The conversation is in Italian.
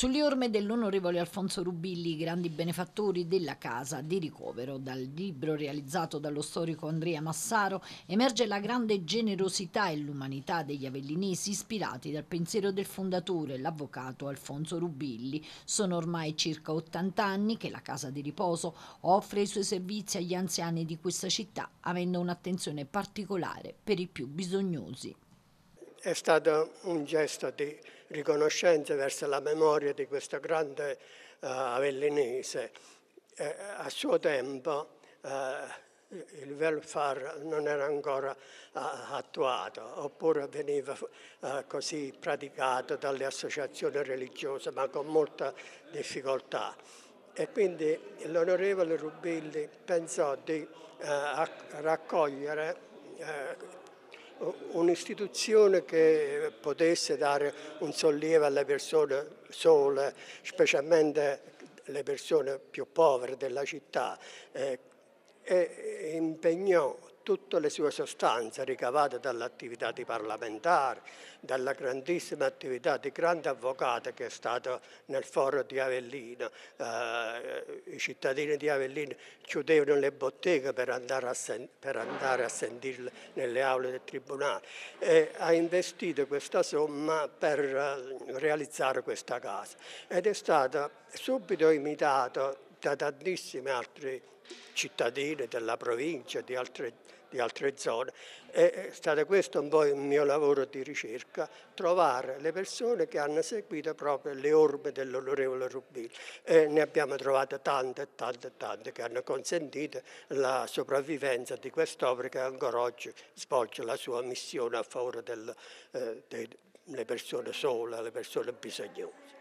Sulle orme dell'onorevole Alfonso Rubilli, grandi benefattori della casa di ricovero, dal libro realizzato dallo storico Andrea Massaro emerge la grande generosità e l'umanità degli avellinesi ispirati dal pensiero del fondatore, l'avvocato Alfonso Rubilli. Sono ormai circa 80 anni che la casa di riposo offre i suoi servizi agli anziani di questa città, avendo un'attenzione particolare per i più bisognosi. È stato un gesto di riconoscenza verso la memoria di questo grande uh, avellinese. Eh, a suo tempo uh, il welfare non era ancora uh, attuato, oppure veniva così praticato dalle associazioni religiose, ma con molta difficoltà. E quindi l'onorevole Rubilli pensò di raccogliere un'istituzione che potesse dare un sollievo alle persone sole, specialmente le persone più povere della città, eh, e impegnò tutte le sue sostanze ricavate dall'attività di parlamentare, dalla grandissima attività di grande avvocato che è stato nel foro di Avellino. Eh, I cittadini di Avellino chiudevano le botteghe per andare a, sen- per andare a sentirle nelle aule del tribunale e ha investito questa somma per uh, realizzare questa casa ed è stato subito imitato da tantissimi altri cittadini della provincia, di altre, di altre zone. È stato questo un po' il mio lavoro di ricerca, trovare le persone che hanno seguito proprio le orme dell'onorevole Rubini. E ne abbiamo trovate tante, tante, tante che hanno consentito la sopravvivenza di quest'opera che ancora oggi svolge la sua missione a favore del, eh, delle persone sole, le persone bisognose.